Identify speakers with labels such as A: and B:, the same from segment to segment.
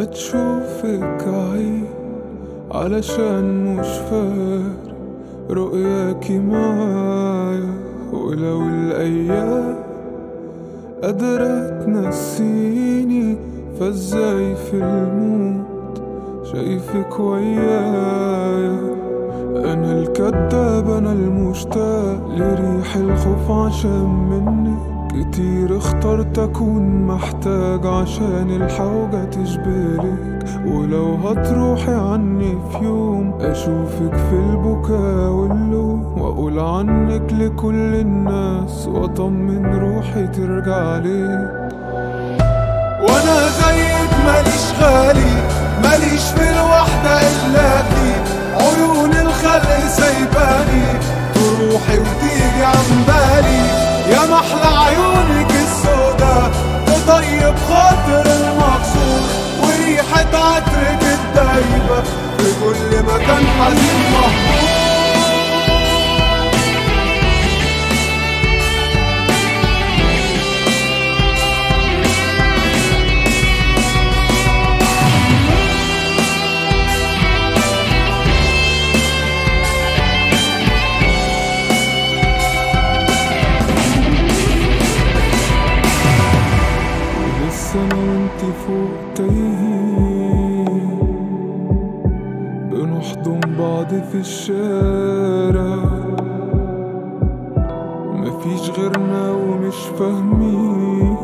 A: تشوفك عيب علشان مش فارق رؤياكي معايا ولو الأيام قادرة تنسيني فإزاي في الموت شايفك ويايا؟ أنا الكداب أنا المشتاق لريح الخوف عشان منك. كتير اخترت أكون محتاج عشان الحوجة تشبهلك ولو هتروحي عني في يوم أشوفك في البكاء واللوم. وأقول عنك لكل الناس وأطمن روحي ترجع ليك.
B: وأنا زيك ماليش غالي ماليش في الوحدة إلا فيك. عيون الخلق سايباني تروحي وتيجي عن
A: tocando, fazendo morro. Sana intifo tayi بعض في الشارع. مفيش غيرنا ومش فاهمين.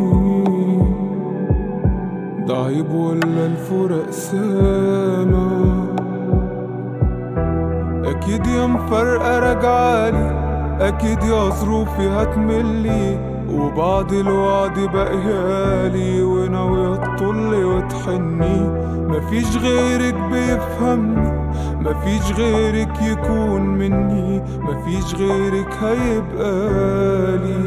A: ده عيب ولا الفرق سامع أكيد يا مفرقة راجعالي أكيد يا ظروفي هتملي وبعد الوعد بقيالي وناوية تطلي وتحني. مفيش غيرك بيفهمني. مفيش غيرك يكون مني مفيش غيرك هيبقالي